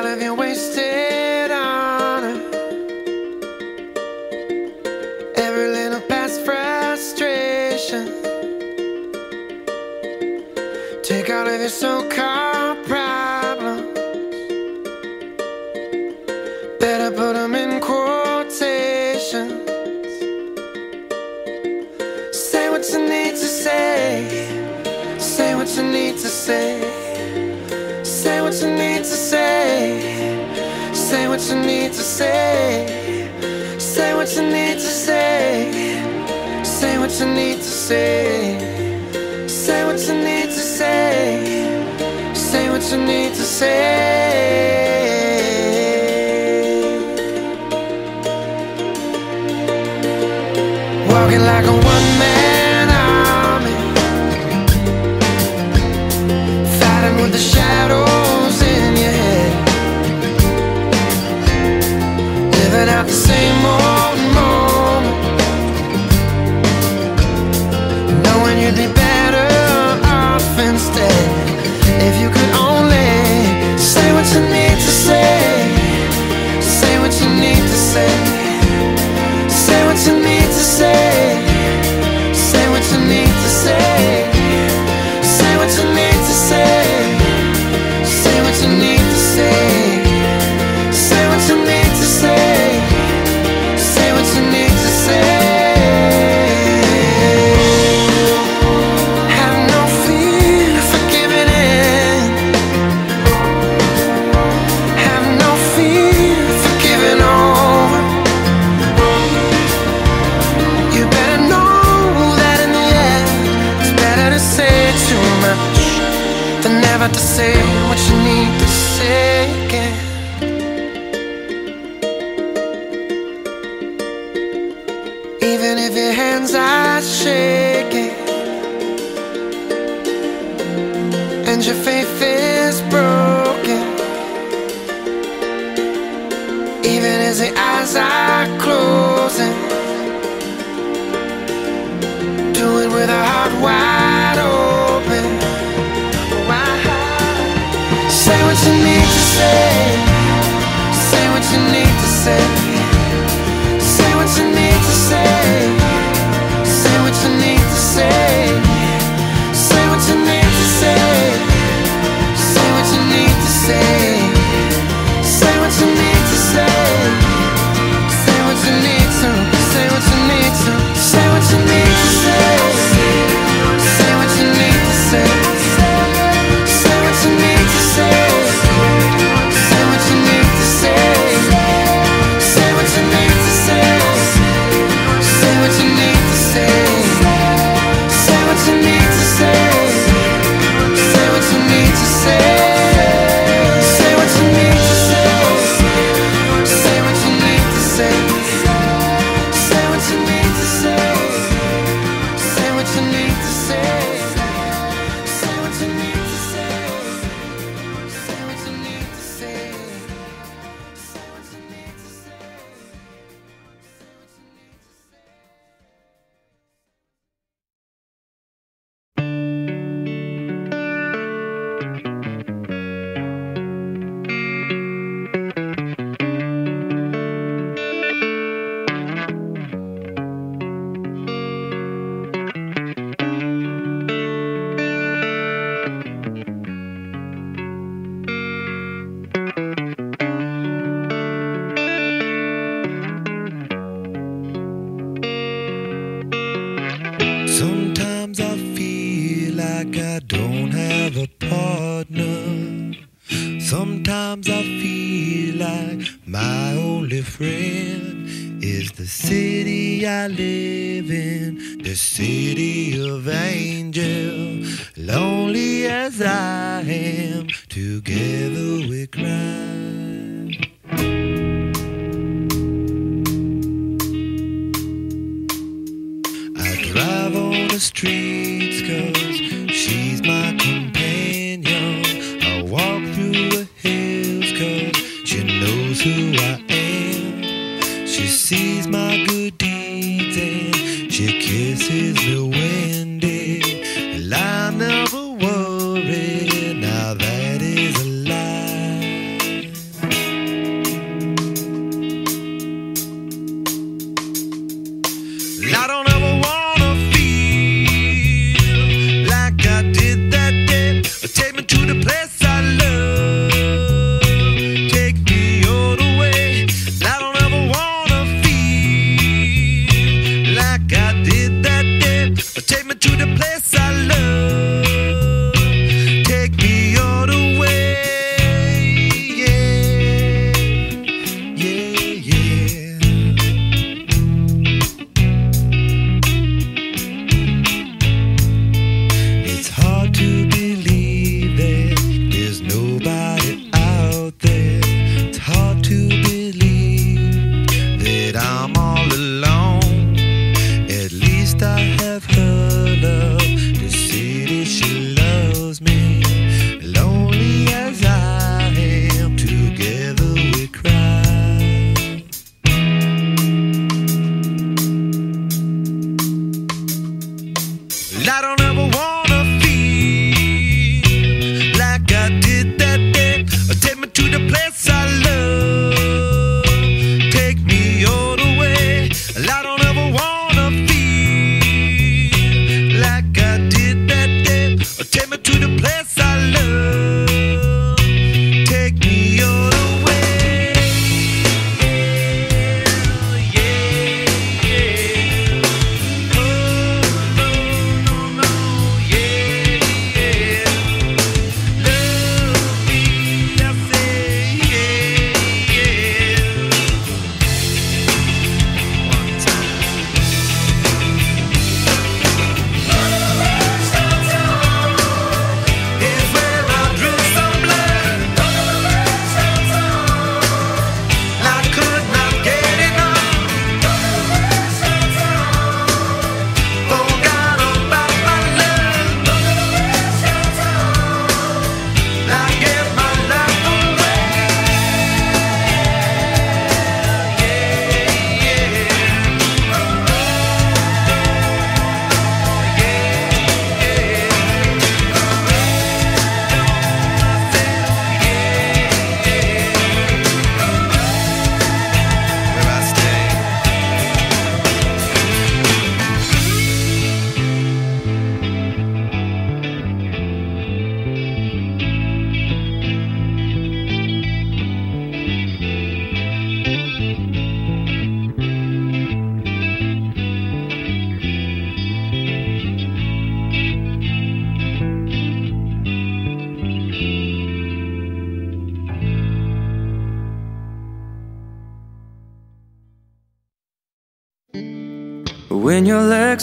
Tired of your wasted honor. Every little past frustration. Take all of your so-called. what you need to say. Say what you need to say. Say what you need to say. Walking like a one man army. Fighting with the shadows in your head. Living out the same. frozen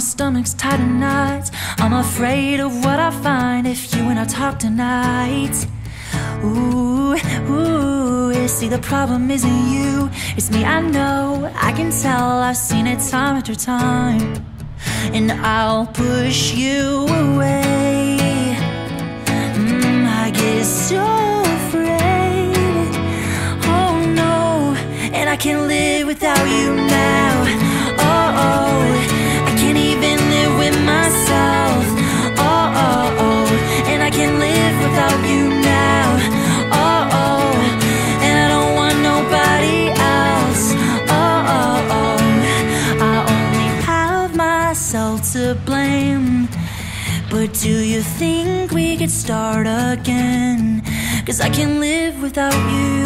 stomach's tight in knots. I'm afraid of what I find if you and I talk tonight. Ooh, ooh, see, the problem isn't you, it's me, I know. I can tell, I've seen it time after time. And I'll push you away. Mm, I get so afraid. Oh no, and I can't live without you now. But do you think we could start again? Cause I can't live without you.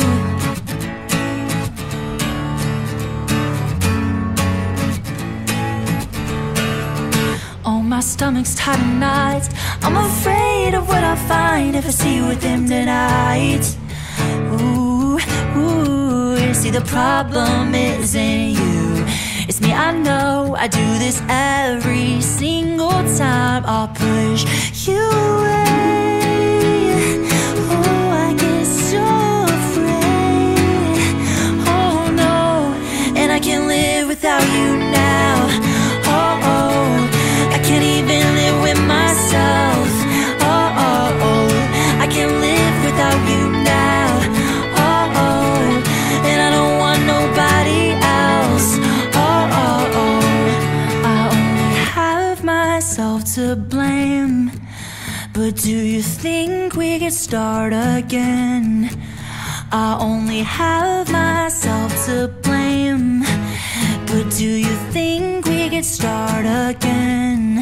Oh, my stomach's tight knots. I'm afraid of what I'll find if I see you with him tonight. Ooh, ooh, see, the problem isn't you. It's me, I know. I do this every single time. I'll push you away. Do you think we could start again? I only have myself to blame. But do you think we could start again?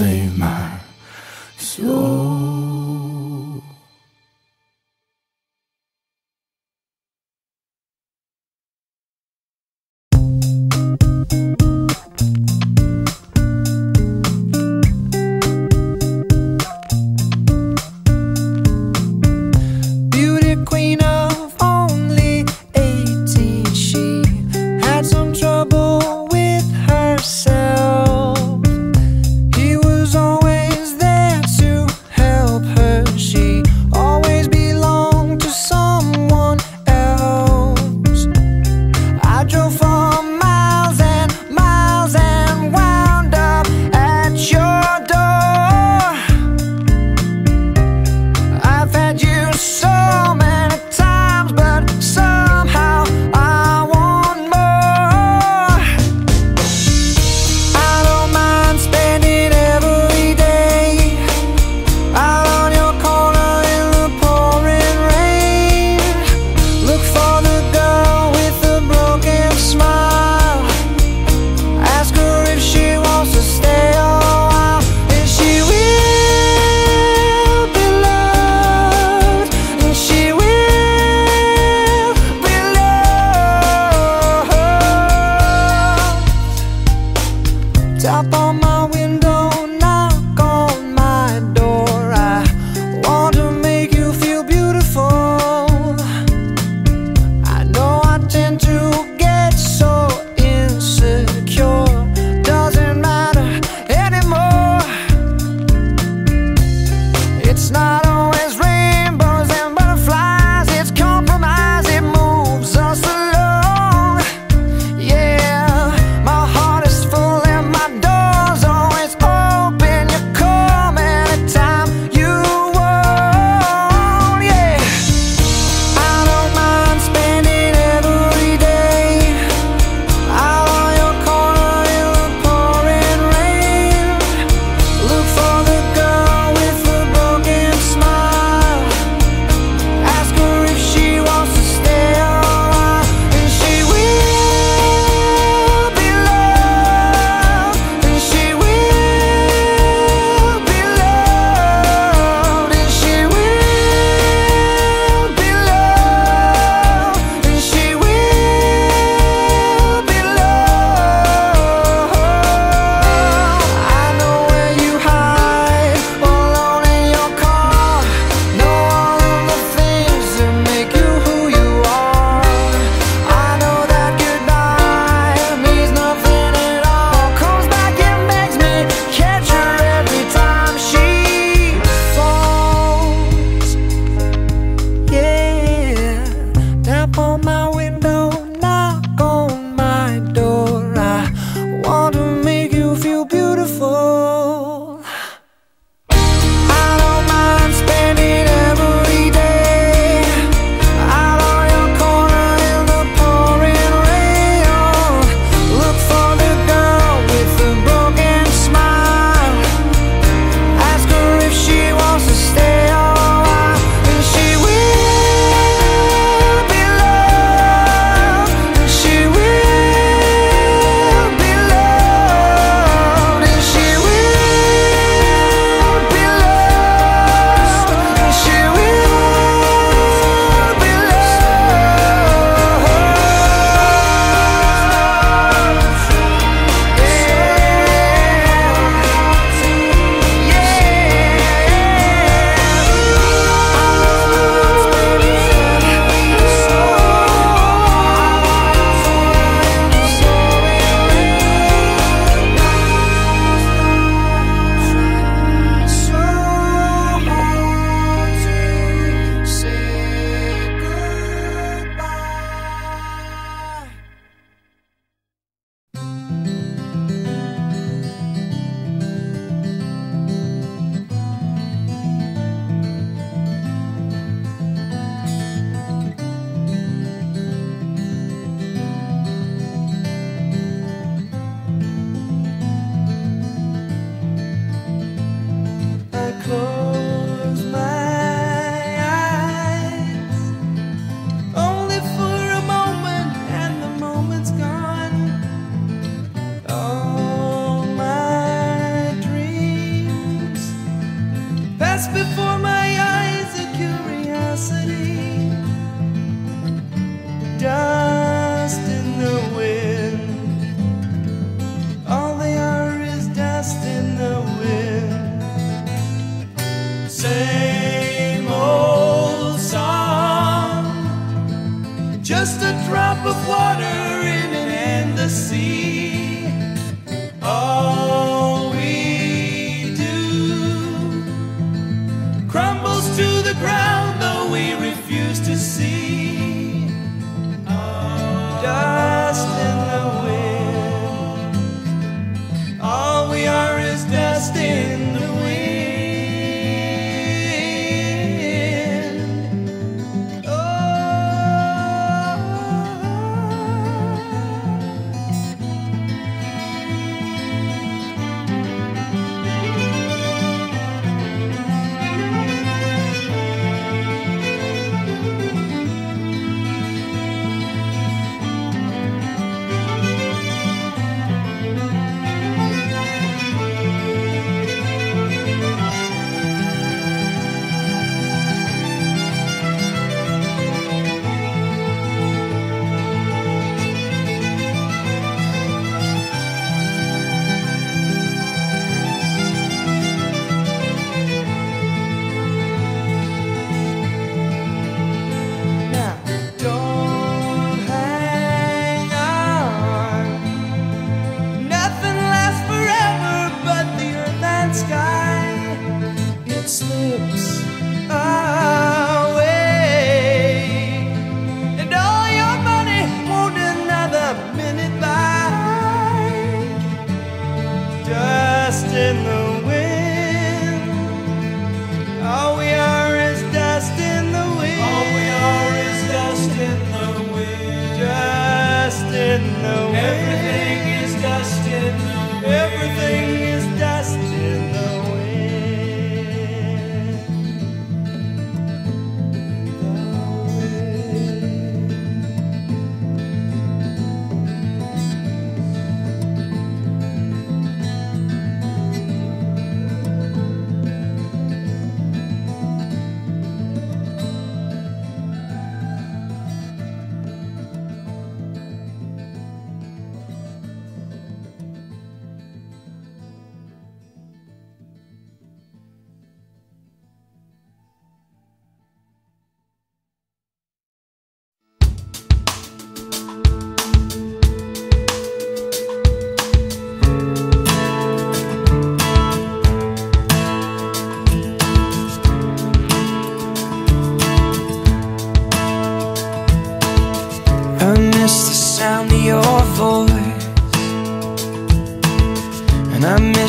Man my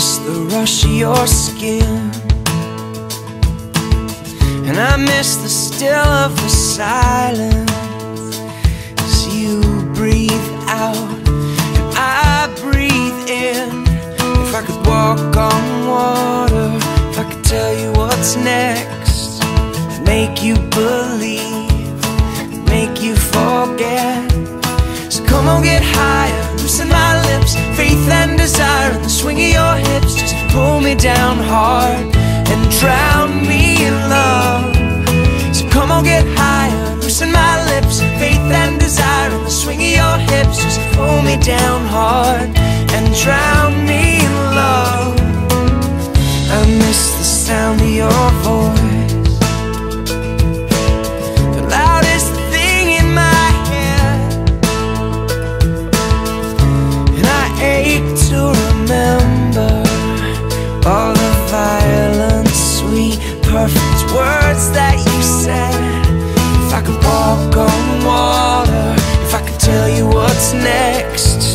miss the rush of your skin. And I miss the still of the silence. As you breathe out and I breathe in. If I could walk on water If I could tell you what's next Make you believe make you forget. So come on, get higher, loosen my lips, faith and desire, swing of your hips just pull me down hard and drown me in love. So come on, get higher, loosen my lips, faith and desire, and the swing of your hips just pull me down hard and drown me in love. I miss the sound of your voice. Perfect words that you said. If I could walk on water If I could tell you what's next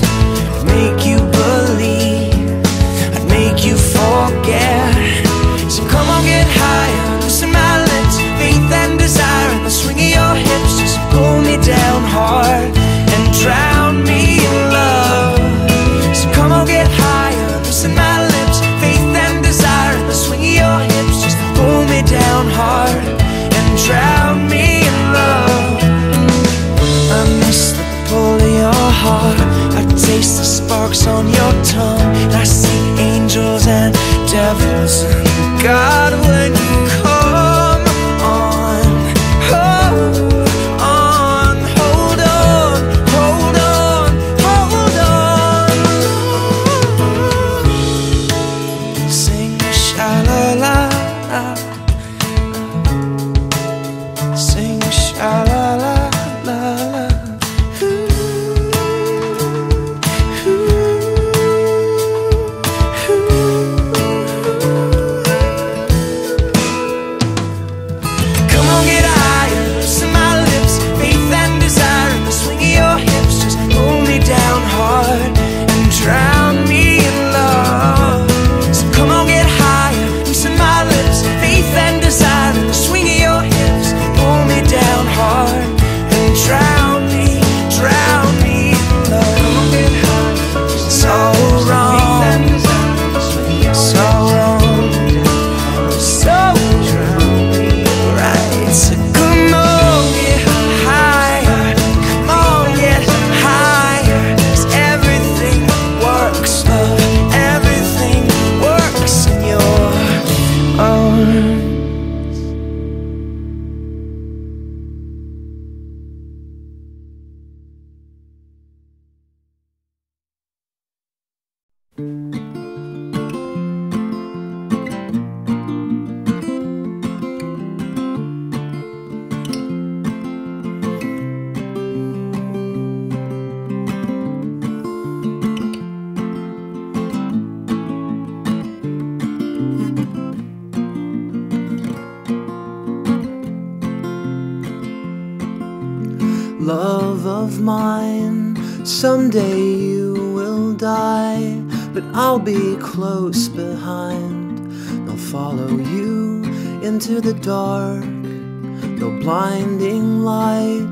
of mine, someday you will die, but I'll be close behind. They'll follow you into the dark, no blinding light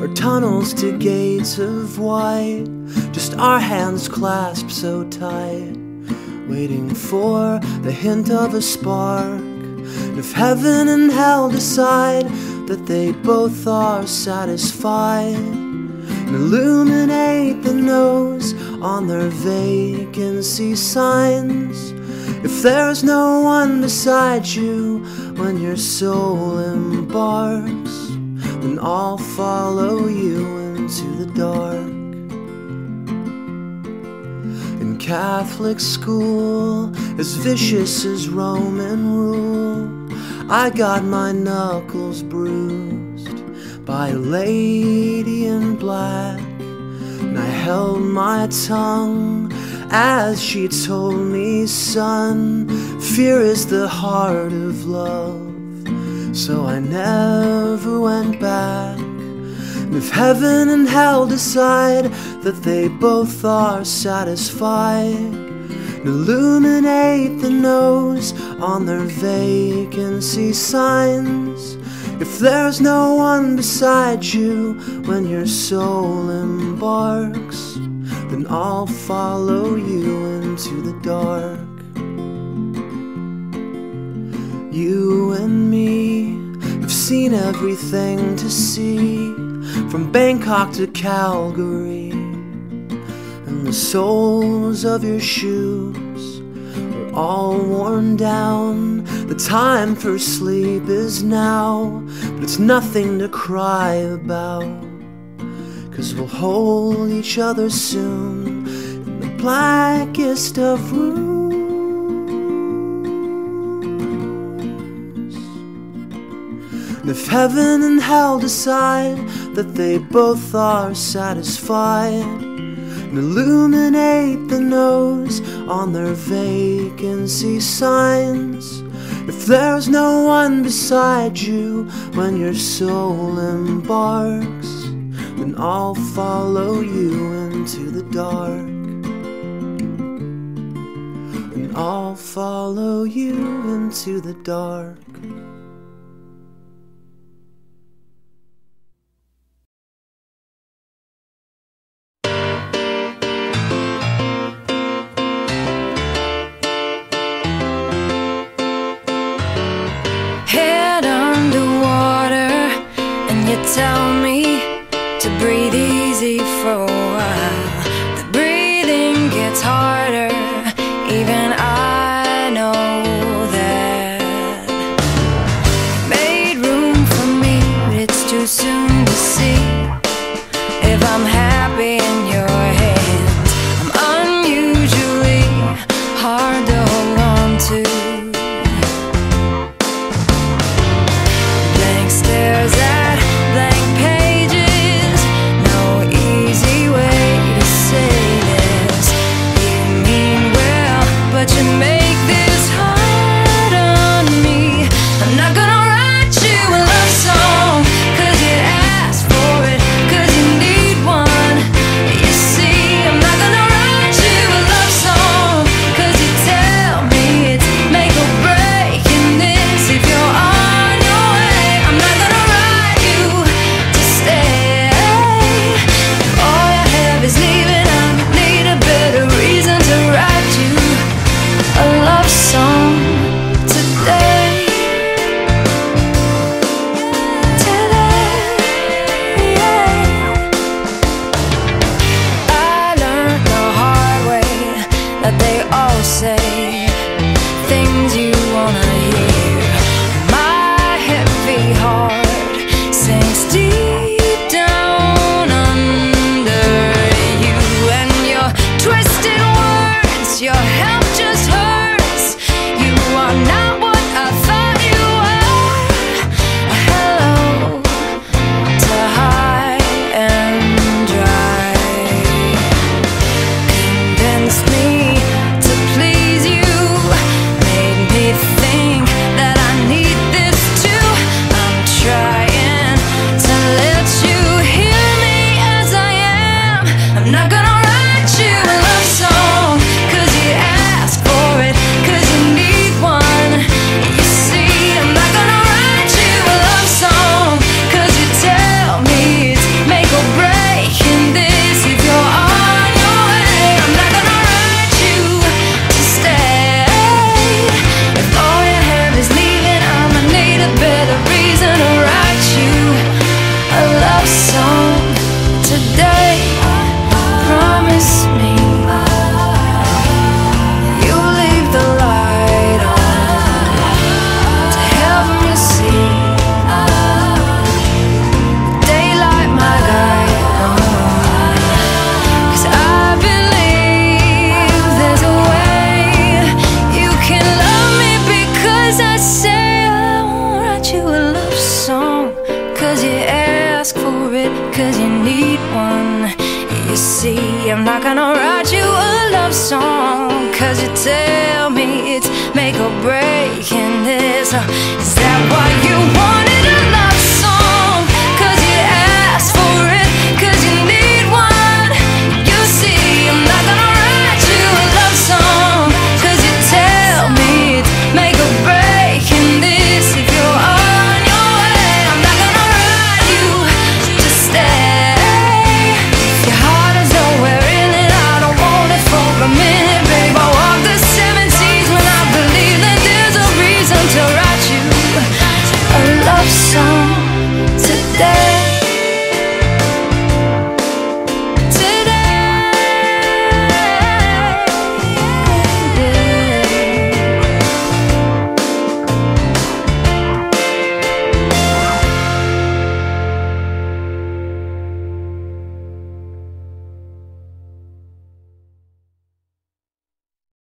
or tunnels to gates of white. Just our hands clasped so tight, waiting for the hint of a spark. If heaven and hell decide that they both are satisfied, and illuminate the no's on their vacancy signs. If there's no one beside you when your soul embarks, then I'll follow you into the dark. In Catholic school, as vicious as Roman rule, I got my knuckles bruised by a lady in black. And I held my tongue as she told me, son, fear is the heart of love. So I never went back. And if heaven and hell decide that they both are satisfied, illuminate the no's on their vacancy signs. If there's no one beside you when your soul embarks, then I'll follow you into the dark. You and me have seen everything to see, from Bangkok to Calgary and the soles of your shoes all worn down. The time for sleep is now, but it's nothing to cry about. Cause we'll hold each other soon in the blackest of rooms. And if heaven and hell decide that they both are satisfied, and illuminate the no's on their vacancy signs. If there's no one beside you when your soul embarks, then I'll follow you into the dark. And I'll follow you into the dark. I say I won't write you a love song. Cause you ask for it, cause you need one. You see, I'm not gonna write you a love song. Cause you tell me it's make or break in this